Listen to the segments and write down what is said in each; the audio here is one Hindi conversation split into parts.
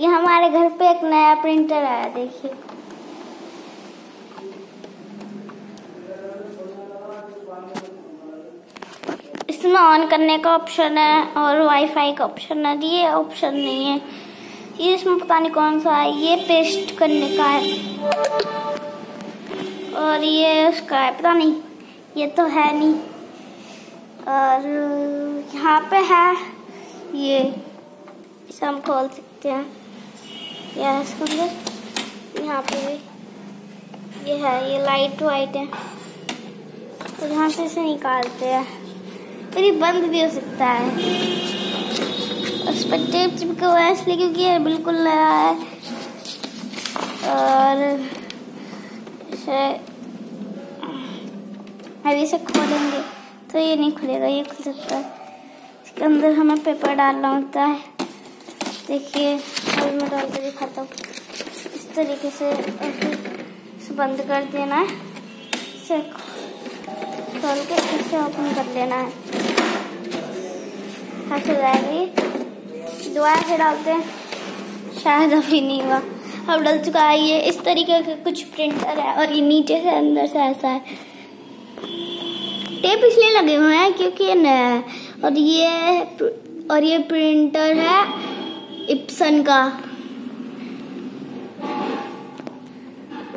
ये हमारे घर पे एक नया प्रिंटर आया, देखिए। इसमें ऑन करने का ऑप्शन है और वाईफाई का ऑप्शन है। ये ऑप्शन नहीं है। ये इसमें पता नहीं कौन सा है। ये पेस्ट करने का है। और ये उसका है, पता नहीं। ये तो है नहीं। और यहाँ पे है। ये इसे हम खोल सकते हैं। या इसको यहाँ पे भी। ये है, ये लाइट वाइट है। तो यहाँ से इसे निकालते हैं। फिर ये बंद भी हो सकता है। उस पर टेप चिपका हुआ है इसलिए क्योंकि ये बिल्कुल नया है। और इसे अभी इसे खोलेंगे। तो ये नहीं खुलेगा, ये खुल सकता है। इसके अंदर हमें पेपर डालना होता है। देखिए। अभी मैं डाल कर दिखाता हूँ। इस तरीके से बंद कर देना है। इसे खोल के इसे ओपन कर लेना है। ऐसे जाएगी दोबारा से डालते हैं। शायद अभी नहीं हुआ। अब डल चुका है ये। इस तरीके का कुछ प्रिंटर है और ये नीचे से अंदर से ऐसा है। टेप इसलिए लगे हुए हैं क्योंकि ये नया है और ये और ये प्रिंटर है। इप्सन का।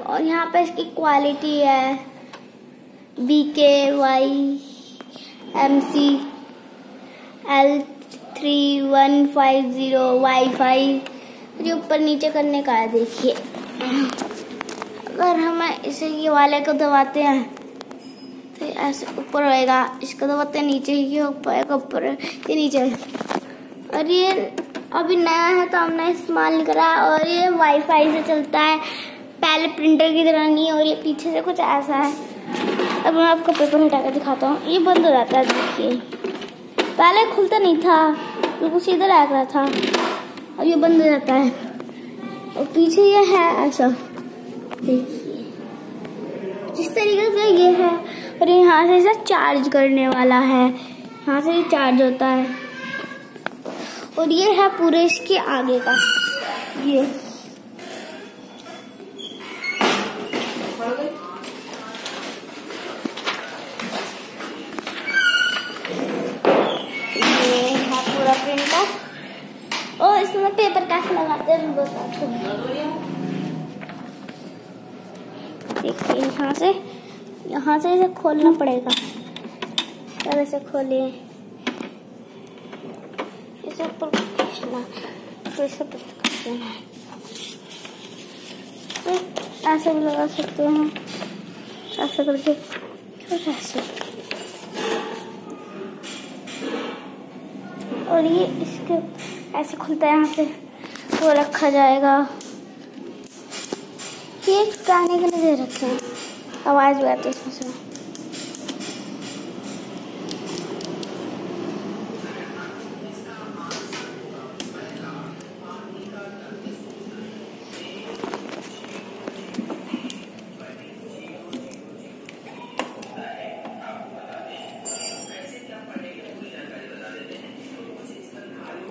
और यहाँ पे इसकी क्वालिटी है। B K Y M C L three one five zero Y five ये ऊपर नीचे करने का है, देखिए। अगर हम इसे ये वाले को दबाते हैं तो ऐसे ऊपर रहेगा इसको दबाते हैं, नीचे ही ऊपर ऊपर ये नीचे। और ये अभी नया है तो हमने इस्तेमाल नहीं करा और ये वाईफाई से चलता है। पहले प्रिंटर की तरह नहीं, और ये पीछे से कुछ ऐसा है। अब मैं आपको पेपर हटा कर दिखाता हूँ। ये बंद हो जाता है, देखिए। पहले खुलता नहीं था बिल्कुल सीधा रह रहा था। अब ये बंद हो जाता है। और पीछे ये है ऐसा देखिए। जिस तरीके से ये है, और यहाँ से इसे चार्ज करने वाला है। यहाँ से ये चार्ज होता है। और ये है पूरे इसके आगे का। ये। और इसमें पेपर कैसे लगाते हैं देखिए, यहाँ से यहाँ से इसे खोलना पड़ेगा। पहले से खोलिए ऐसे लगा सकते हैं ऐसे करके फिर ऐसे और ये इसके ऐसे खुलता है यहाँ पे, वो रखा जाएगा। ये गाने के लिए दे रखे हैं। आवाज़ भी आती है इसमें से।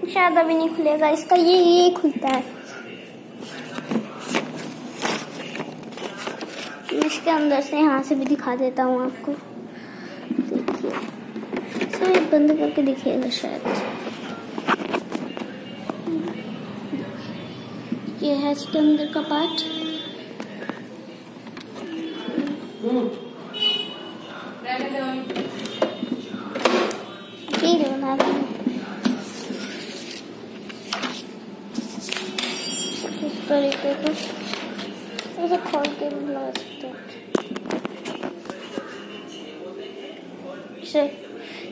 शायद अभी नहीं खुलेगा, इसका ये ये खुलता है। इसके अंदर से यहाँ से भी दिखा देता हूँ आपको। देखिए इसे बंद करके दिखेगा शायद। ये है इसके अंदर का पार्ट ठीक है बना रही हूँ इस के भी लगा सकते हैं इसे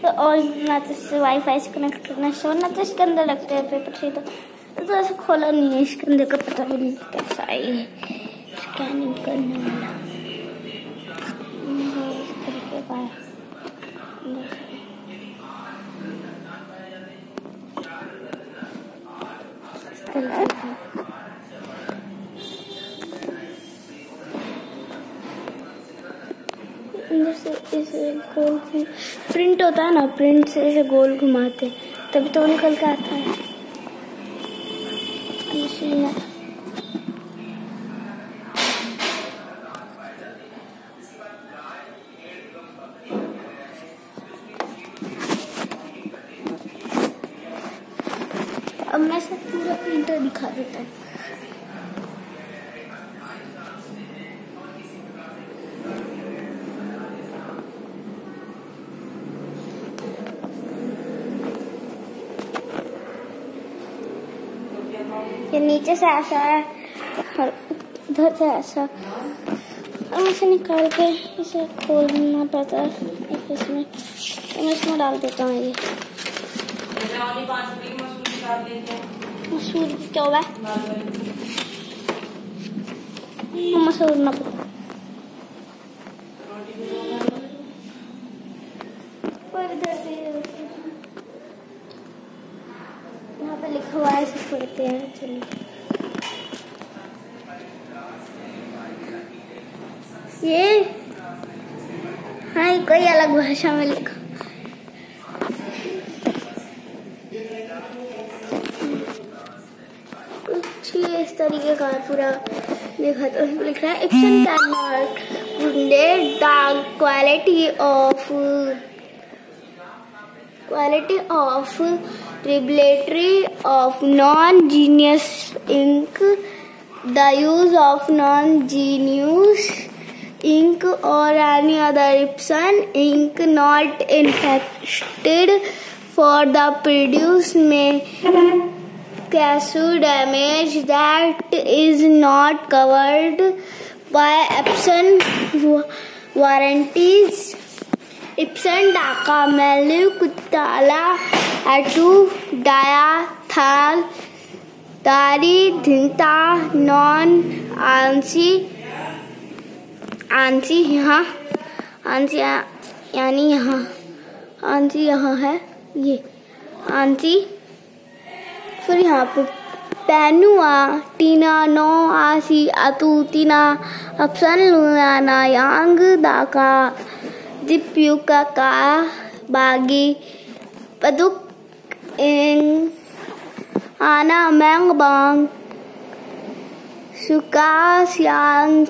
तो और ना तो इससे वाईफाई से कनेक्ट करना चाहिए वरना तो इसके अंदर लगते हैं पेपर से तो तो ऐसे खोला नहीं है इसके अंदर का पता भी नहीं कैसा है स्कैनिंग करने वाला अंदर से इसे गोल प्रिंट होता है ना प्रिंट से इसे गोल घुमाते तभी तो निकल के आता है। अब मैं सब पूरा प्रिंटर दिखा देता हूँ। ये नीचे से ऐसा है। और उधर से ऐसा। ऐसे इसे निकाल के इसे खोलना पड़ता है। इसमें। तो मैं इसमें डाल देता हूँ ये। मसूर क्यों क्या हुआ मसूर ना पड़ता पर इधर से यहाँ पे लिखा हुआ पढ़ते हैं चलिए ये हाँ कोई अलग भाषा में लिखा। कुछ इस तरीके का पूरा देखा तो लिख रहा है। Epson can not the quality of quality of regulatory of non-genius ink the use of non-genius ink or any other Epson ink not infected for the produce may cause damage that is not covered by Epson warranties. Epson Dhaka Melu Kutala Atu Daya Thal Dari Dhinta Non Ansi आंसी यहाँ, आंसी यानी यहाँ, आंसी यहाँ है, ये, आंसी, फिर यहाँ पे पैनुआ टीना, नो, आसी, अतु टीना अपसन लुनाना यांग, दाका दिप्युका का बागी, पदुक आना मैंग बांग। सुका सियांग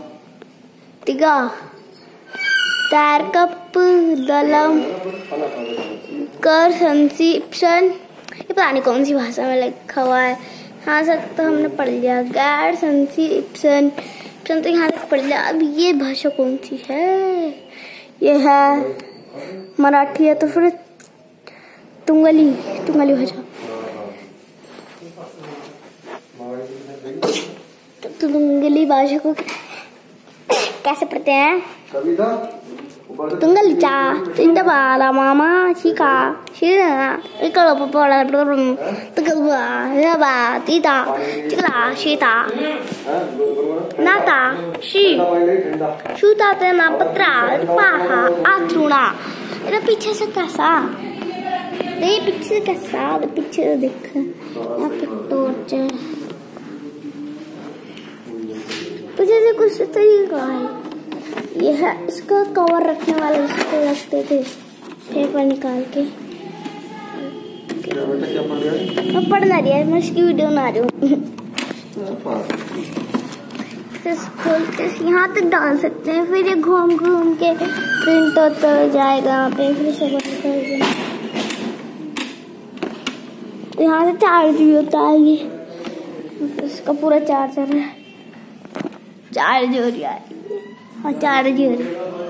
तिगा तारकप दलम कर ये पता नहीं कौन सी भाषा में लिखा हुआ है। यहाँ तक तो हमने पढ़ लिया। गैर संसिप्शन तो यहाँ तक पढ़ लिया। अब ये भाषा कौन सी है? ये है मराठी है तो फिर तुंगली तुंगली भाषा तो तुंगली भाषा को कैसे पढ़ते हैं? तुंगली चा तुंदा बाला मामा शिका शिरा इकलो पपोला ब्रोम तुंगला ना बा, तीता, चिकला शीता नाता, शी शूटा ते ना पत्रा, पाहा आत्रुना इधर पीछे से कैसा? ये पीछे से कैसा पीछे से देख यहाँ पे टॉर्च है पीछे से कुछ तरीके है ये है इसका कवर रखने वाला इसको रखते थे पेपर निकाल के मैं पढ़ ना रही है मैं इसकी वीडियो बना रही हूँ यहाँ तक डाल सकते हैं फिर ये घूम घूम के प्रिंट होता जाएगा यहाँ पे फिर से बंद कर देना यहाँ से चार्ज भी होता है ये। इसका पूरा चार्जर है। चार्ज हो रहा है। हाँ चार्ज हो रही है।